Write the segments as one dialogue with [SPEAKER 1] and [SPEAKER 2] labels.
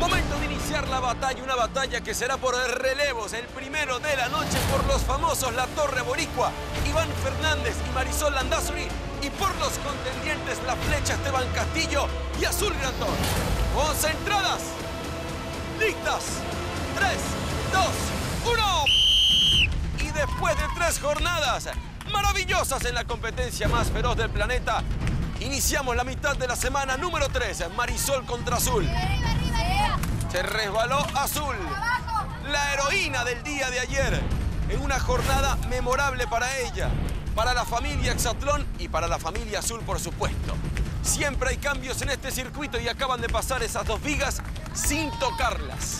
[SPEAKER 1] Momento de iniciar la batalla, una batalla que será por relevos, el primero de la noche por los famosos La Torre Boricua, Iván Fernández y Marisol Landazuri, y por los contendientes La Flecha Esteban Castillo y Azul Grandón. Concentradas, listas, 3, 2, 1. Y después de tres jornadas maravillosas en la competencia más feroz del planeta, iniciamos la mitad de la semana número 3, Marisol contra Azul. Se resbaló Azul, la heroína del día de ayer, en una jornada memorable para ella, para la familia Exatlón y para la familia Azul, por supuesto. Siempre hay cambios en este circuito y acaban de pasar esas dos vigas sin tocarlas.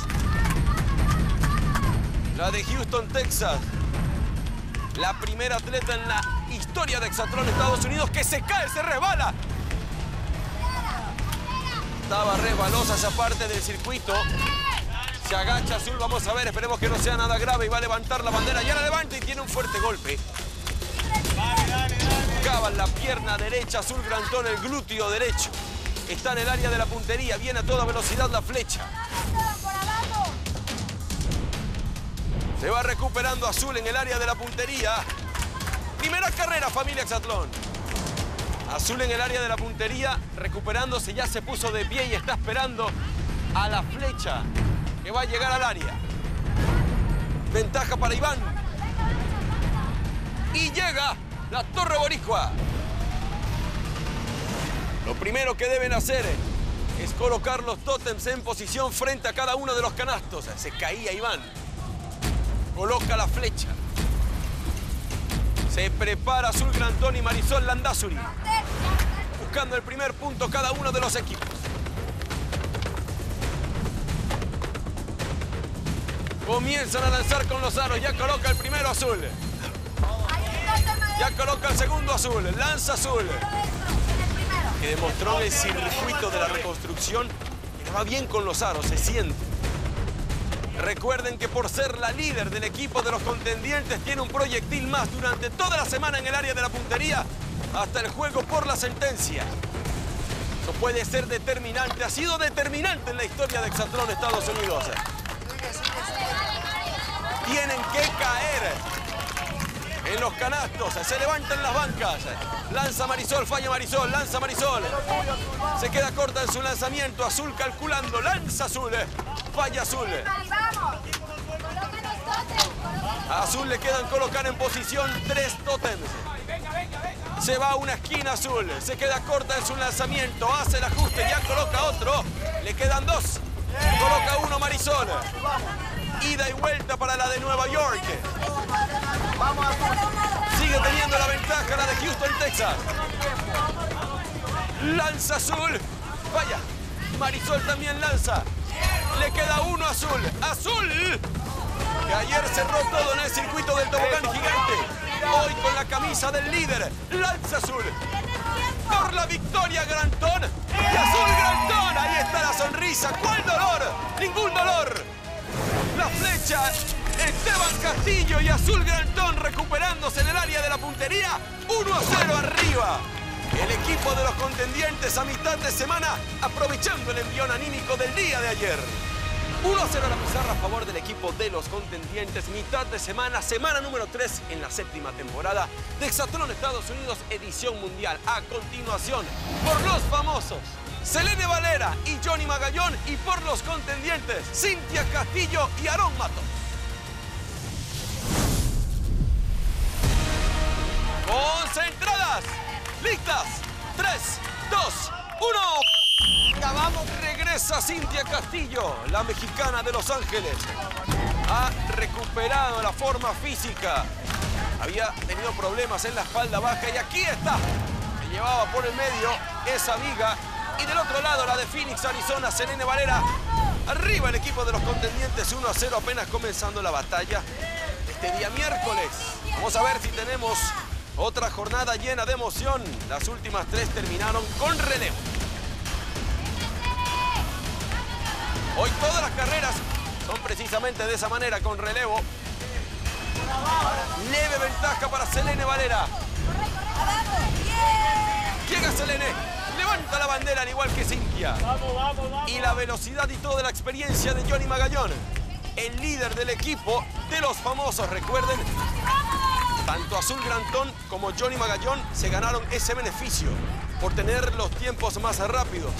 [SPEAKER 1] La de Houston, Texas. La primera atleta en la historia de Exatlón Estados Unidos que se cae, se resbala. Estaba resbalosa esa parte del circuito. Se agacha Azul, vamos a ver, esperemos que no sea nada grave y va a levantar la bandera. Ya la levanta y tiene un fuerte golpe. Cava la pierna derecha, Azul Grantón, el glúteo derecho. Está en el área de la puntería, viene a toda velocidad la flecha. Se va recuperando Azul en el área de la puntería. Primera carrera, familia Exatlón. Azul en el área de la puntería, recuperándose, ya se puso de pie y está esperando a la flecha que va a llegar al área. Ventaja para Iván. Y llega la Torre Boricua. Lo primero que deben hacer es colocar los tótems en posición frente a cada uno de los canastos. Se caía Iván. Coloca la flecha. Se prepara Azul Grantón y Marisol Landazuri. Buscando el primer punto cada uno de los equipos. Comienzan a lanzar con los aros. Ya coloca el primero Azul. Ya coloca el segundo Azul. Lanza Azul. Que demostró el circuito de la reconstrucción que va bien con los aros. Se siente. Recuerden que por ser la líder del equipo de los contendientes tiene un proyectil más durante toda la semana en el área de la puntería hasta el juego por la sentencia. Eso puede ser determinante, ha sido determinante en la historia de Exatlón Estados Unidos. Tienen que caer en los canastos, se levantan las bancas. Lanza Marisol, falla Marisol, lanza Marisol. Se queda corta en su lanzamiento, Azul calculando, lanza Azul, falla Azul. A Azul le quedan colocar en posición tres tótems. Se va a una esquina Azul, se queda corta en su lanzamiento, hace el ajuste, ya coloca otro. Le quedan dos, coloca uno Marisol. Ida y vuelta para la de Nueva York. Sigue teniendo la ventaja la de Houston, Texas. Lanza Azul. Vaya. Marisol también lanza. Le queda uno Azul. ¡Azul! Que ayer cerró todo en el circuito del tobogán gigante. Hoy con la camisa del líder. Lanza Azul. Por la victoria, Grantón. Y Azul Grantón. Ahí está la sonrisa. ¿Cuál dolor? Ningún dolor. La flecha. Esteban Castillo y Azul Grantón recuperándose en el área de la puntería. 1 a 0 arriba. El equipo de los contendientes a mitad de semana aprovechando el envión anímico del día de ayer. 1 a 0 a la pizarra a favor del equipo de los contendientes. Mitad de semana, semana número 3 en la séptima temporada de Exatlón Estados Unidos edición mundial. A continuación, por los famosos, Selene Valera y Johnny Magallón y por los contendientes, Cintia Castillo y Aarón Matos. Concentradas, listas, 3, 2, 1. Acabamos, regresa Cintia Castillo, la mexicana de Los Ángeles. Ha recuperado la forma física. Había tenido problemas en la espalda baja y aquí está. Se llevaba por el medio esa viga. Y del otro lado la de Phoenix, Arizona, Selene Valera. Arriba el equipo de los contendientes 1 a 0 apenas comenzando la batalla este día miércoles. Vamos a ver si tenemos otra jornada llena de emoción. Las últimas tres terminaron con relevo. Hoy todas las carreras son precisamente de esa manera, con relevo. Leve ventaja para Selene Valera. Llega Selene. levanta la bandera al igual que Cintia. Y la velocidad y toda la experiencia de Johnny Magallón, el líder del equipo de los famosos, recuerden. Tanto Azul Grantón como Johnny Magallón se ganaron ese beneficio por tener los tiempos más rápidos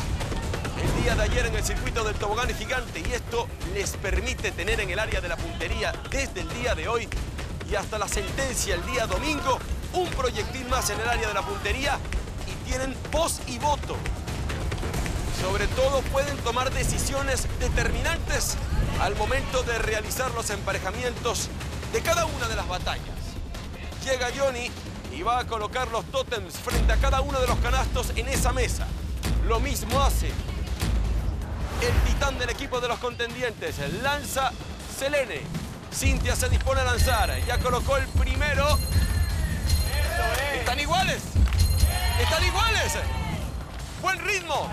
[SPEAKER 1] el día de ayer en el circuito del tobogán gigante y esto les permite tener en el área de la puntería desde el día de hoy y hasta la sentencia el día domingo un proyectil más en el área de la puntería y tienen voz y voto. Sobre todo pueden tomar decisiones determinantes al momento de realizar los emparejamientos de cada una de las batallas. Llega Johnny y va a colocar los tótems frente a cada uno de los canastos en esa mesa. Lo mismo hace el titán del equipo de los contendientes. Lanza Selene. Cintia se dispone a lanzar. Ya colocó el primero. Están iguales. Están iguales. Buen ritmo.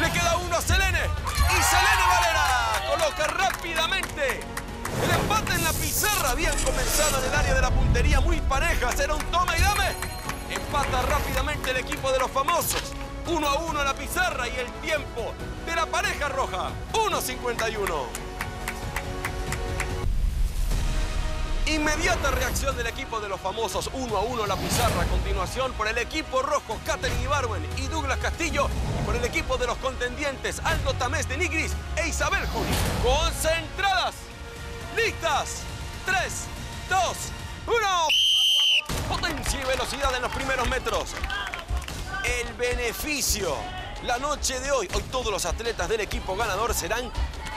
[SPEAKER 1] Le queda uno a Selene. Y Selene Valera coloca rápidamente. El empate en la pizarra. Habían comenzado en el área de la puntería muy parejas. Era un toma y dame. Empata rápidamente el equipo de los famosos. Uno a uno la pizarra y el tiempo de la pareja roja. 1.51. Inmediata reacción del equipo de los famosos. Uno a uno la pizarra. A continuación por el equipo rojo, Katherine Ibarwen y Douglas Castillo. Y por el equipo de los contendientes, Aldo Tamés de Nigris e Isabel Juni. Concentradas. Listas. 3, 2, 1. Potencia y velocidad en los primeros metros. El beneficio. La noche de hoy, hoy todos los atletas del equipo ganador serán,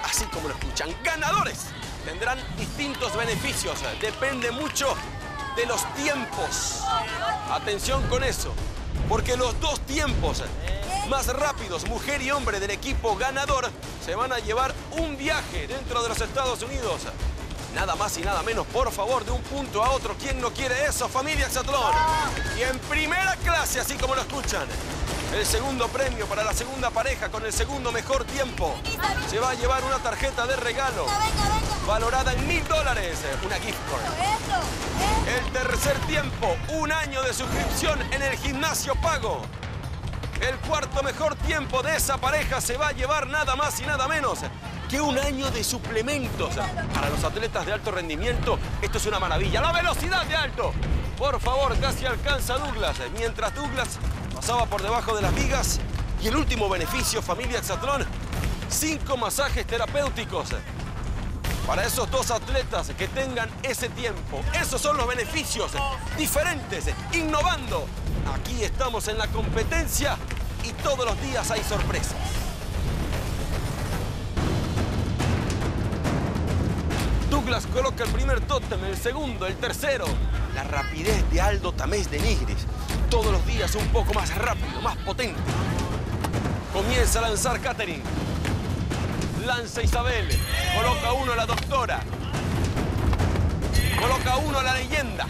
[SPEAKER 1] así como lo escuchan, ganadores. Tendrán distintos beneficios. Depende mucho de los tiempos. Atención con eso, porque los dos tiempos más rápidos, mujer y hombre del equipo ganador, se van a llevar un viaje dentro de los Estados Unidos. Nada más y nada menos, por favor, de un punto a otro. ¿Quién no quiere eso, familia Exatlón? Y en primera clase, así como lo escuchan, el segundo premio para la segunda pareja con el segundo mejor tiempo. Se va a llevar una tarjeta de regalo valorada en mil dólares, una gift card. El tercer tiempo, un año de suscripción en el gimnasio pago. El cuarto mejor tiempo de esa pareja se va a llevar nada más y nada menos que un año de suplementos. Para los atletas de alto rendimiento, esto es una maravilla. ¡La velocidad de alto! Por favor, casi alcanza Douglas. Mientras Douglas pasaba por debajo de las vigas. Y el último beneficio, familia Exatlón, cinco masajes terapéuticos. Para esos dos atletas que tengan ese tiempo. Esos son los beneficios diferentes, innovando. Aquí estamos en la competencia y todos los días hay sorpresas. Douglas coloca el primer tótem, el segundo, el tercero. La rapidez de Aldo Tamés de Nigris. Todos los días un poco más rápido, más potente. Comienza a lanzar Katherine. Lanza Isabel. Coloca uno la doctora. Coloca uno la leyenda.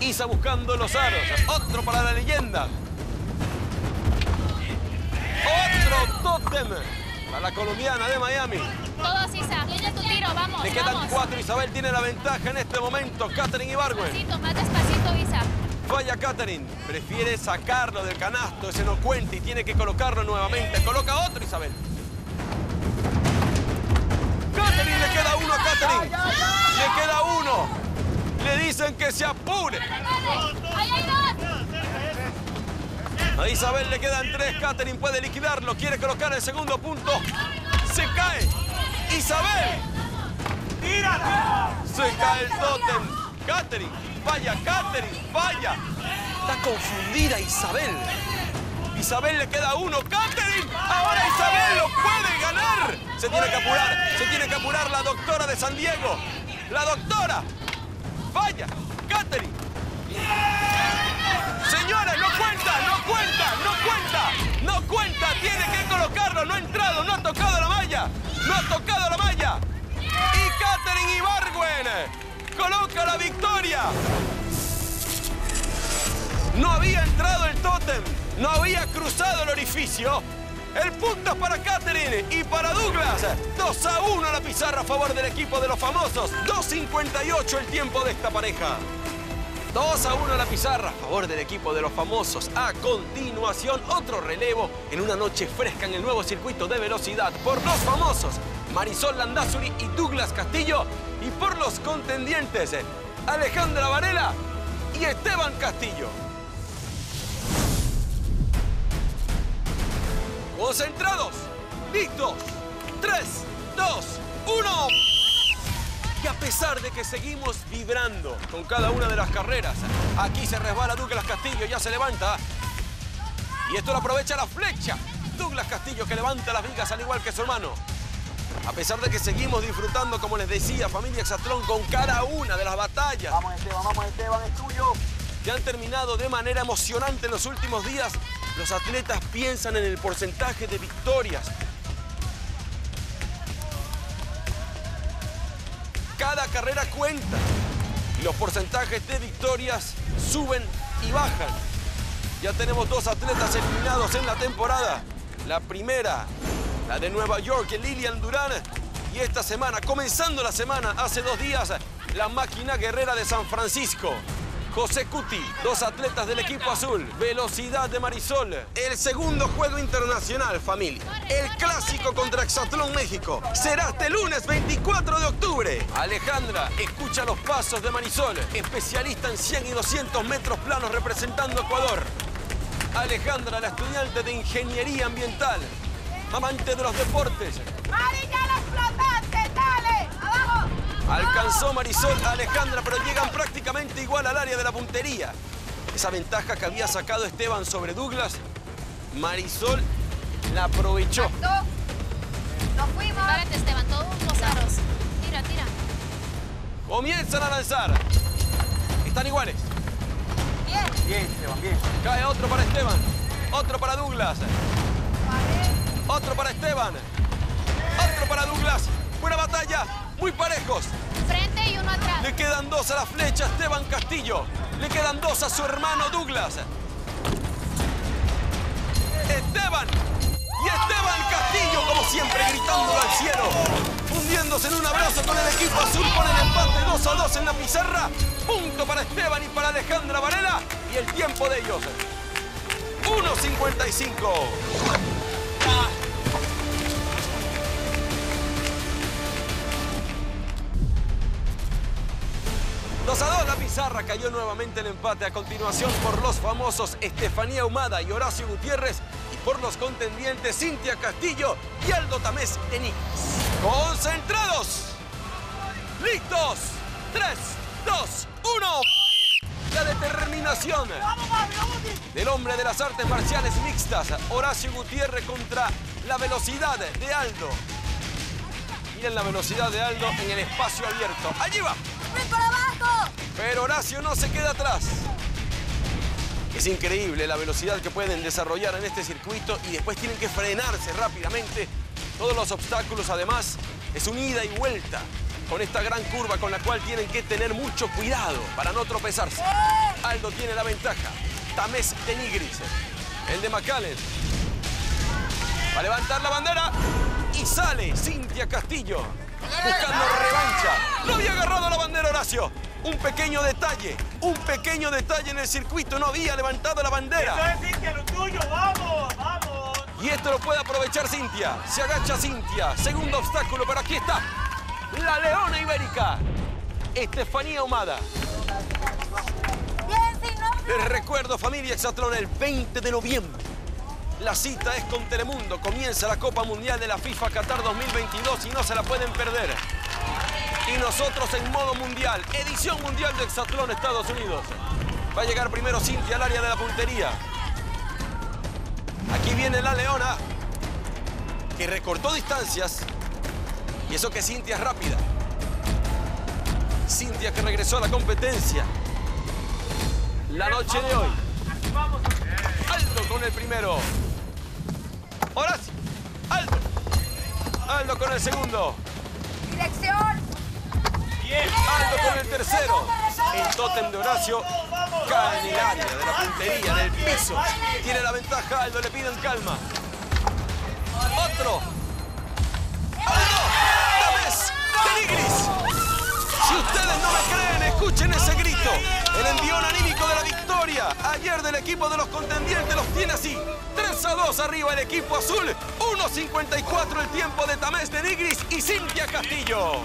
[SPEAKER 1] Isa buscando los aros. Otro para la leyenda. Otro tótem para la colombiana de Miami.
[SPEAKER 2] Todos, Isa. Tiene tu tiro, vamos,
[SPEAKER 1] Le quedan
[SPEAKER 2] vamos.
[SPEAKER 1] cuatro. Isabel tiene la ventaja en este momento. Katherine Ibargüen.
[SPEAKER 2] Despacito, más despacito, Isa.
[SPEAKER 1] Falla Katherine. Prefiere sacarlo del canasto. Ese no cuenta y tiene que colocarlo nuevamente. Coloca otro, Isabel. Katherine, le queda uno a Katherine. Le queda uno. Le dicen que se apure.
[SPEAKER 2] ¡Ahí hay dos!
[SPEAKER 1] A Isabel le quedan tres. Katherine puede liquidarlo. Quiere colocar el segundo punto. Se cae. Isabel. Se cae el tótem. Katherine. Vaya, Katherine. Vaya. Está confundida Isabel. Isabel le queda uno. ¡Katherine! ¡Ahora Isabel lo puede ganar! Se tiene que apurar. Se tiene que apurar la doctora de San Diego. La doctora. Vaya. Katherine. Señora, no cuenta, no cuenta, no cuenta, no cuenta, tiene que colocarlo, no ha entrado, no ha tocado la malla, coloca la victoria. No había entrado el tótem, no había cruzado el orificio El punto es para Catherine y para Douglas. 2 a 1 la pizarra a favor del equipo de los famosos. 2.58 el tiempo de esta pareja. 2 a 1 la pizarra a favor del equipo de los famosos. A continuación, otro relevo en una noche fresca en el nuevo circuito de velocidad por los famosos. Marisol Landazuri y Douglas Castillo. Y por los contendientes, Alejandra Varela y Esteban Castillo. Concentrados, listos. 3, 2, 1. Y a pesar de que seguimos vibrando con cada una de las carreras, aquí se resbala Douglas Castillo, ya se levanta. Y esto lo aprovecha la flecha. Douglas Castillo que levanta las vigas al igual que su hermano. A pesar de que seguimos disfrutando, como les decía, familia Exatlón, con cada una de las batallas.
[SPEAKER 3] Vamos Esteban, vamos Esteban, es tuyo.
[SPEAKER 1] Que han terminado de manera emocionante en los últimos días, los atletas piensan en el porcentaje de victorias. Carrera cuenta y los porcentajes de victorias suben y bajan. Ya tenemos dos atletas eliminados en la temporada. La primera, la de Nueva York, Lilian Durán. Y esta semana, comenzando la semana, hace dos días, la máquina guerrera de San Francisco. José Cuti, dos atletas del equipo azul. Velocidad de Marisol. El segundo juego internacional, familia. El clásico contra Exatlón México. Será este lunes 24 de octubre. Alejandra, escucha los pasos de Marisol. Especialista en 100 y 200 metros planos representando Ecuador. Alejandra, la estudiante de Ingeniería Ambiental. Amante de los deportes. Alcanzó Marisol a Alejandra, pero llegan prácticamente igual al área de la puntería. Esa ventaja que había sacado Esteban sobre Douglas, Marisol la aprovechó.
[SPEAKER 4] ¡Nos fuimos!
[SPEAKER 2] Párate, Esteban, todos los aros. Tira, tira.
[SPEAKER 1] Comienzan a lanzar. Están iguales.
[SPEAKER 4] ¡Bien!
[SPEAKER 3] Bien Esteban, bien.
[SPEAKER 1] Cae otro para Esteban. Otro para Douglas.
[SPEAKER 4] Vale.
[SPEAKER 1] Otro para Esteban. Otro para Douglas. Buena batalla. Muy parejos.
[SPEAKER 2] Frente y uno atrás.
[SPEAKER 1] Le quedan dos a la flecha Esteban Castillo. Le quedan dos a su hermano Douglas. Esteban. Y Esteban Castillo, como siempre, gritándolo al cielo. Fundiéndose en un abrazo con el equipo azul por el empate 2 a 2 en la pizarra. Punto para Esteban y para Alejandra Varela. Y el tiempo de ellos. 1.55. pizarra cayó nuevamente el empate a continuación por los famosos Estefanía Humada y Horacio Gutiérrez y por los contendientes Cintia Castillo y Aldo Tamés Enix. ¡Concentrados! ¡Listos! ¡Tres, dos, uno! La determinación del hombre de las artes marciales mixtas, Horacio Gutiérrez contra la velocidad de Aldo. Miren la velocidad de Aldo en el espacio abierto. ¡Allí va! Pero Horacio no se queda atrás. Es increíble la velocidad que pueden desarrollar en este circuito y después tienen que frenarse rápidamente. Todos los obstáculos, además, es un ida y vuelta con esta gran curva con la cual tienen que tener mucho cuidado para no tropezarse. Aldo tiene la ventaja. Tamés de Nigris, el de McAllen. Va a levantar la bandera y sale Cintia Castillo buscando revancha. No había agarrado la bandera Horacio. Un pequeño detalle, un pequeño detalle en el circuito. No había levantado la bandera.
[SPEAKER 3] es Cintia, lo tuyo, vamos, vamos.
[SPEAKER 1] Y esto lo puede aprovechar Cintia. Se agacha Cintia. Segundo obstáculo, pero aquí está. La leona ibérica. Estefanía Humada. Les recuerdo, familia Exatlón, el 20 de noviembre. La cita es con Telemundo. Comienza la Copa Mundial de la FIFA Qatar 2022 y no se la pueden perder. Y nosotros en modo mundial, edición mundial de Exatlón Estados Unidos. Va a llegar primero Cintia al área de la puntería. Aquí viene la Leona, que recortó distancias. Y eso que Cintia es rápida. Cintia que regresó a la competencia. La noche de hoy. Aldo con el primero. Horacio. Aldo. Aldo con el segundo.
[SPEAKER 4] ¡Dirección!
[SPEAKER 1] Aldo con el tercero. El tótem de Horacio cae en el área de la puntería, en el piso. Tiene la ventaja Aldo, le piden calma. otro. ¡Aldo! ¡Tamés! ¡Denigris! Si ustedes no me creen, escuchen ese grito. El envión anímico de la victoria. Ayer del equipo de los contendientes los tiene así. 3 a 2 arriba el equipo azul. 1.54 el tiempo de Tamés de Nigris y Cintia Castillo.